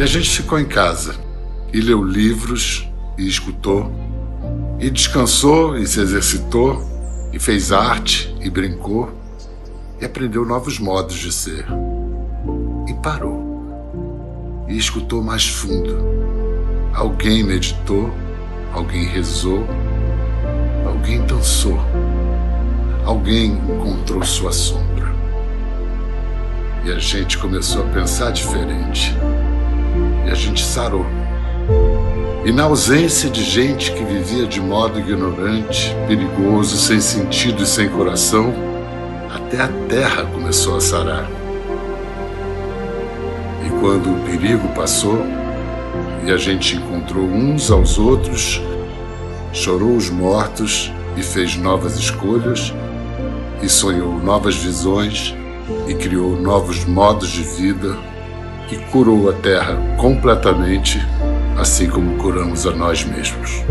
E a gente ficou em casa e leu livros e escutou, e descansou e se exercitou, e fez arte e brincou, e aprendeu novos modos de ser. E parou. E escutou mais fundo. Alguém meditou, alguém rezou, alguém dançou, alguém encontrou sua sombra. E a gente começou a pensar diferente. E a gente sarou. E na ausência de gente que vivia de modo ignorante, perigoso, sem sentido e sem coração, até a terra começou a sarar. E quando o perigo passou e a gente encontrou uns aos outros, chorou os mortos e fez novas escolhas, e sonhou novas visões, e criou novos modos de vida, e curou a terra completamente assim como curamos a nós mesmos.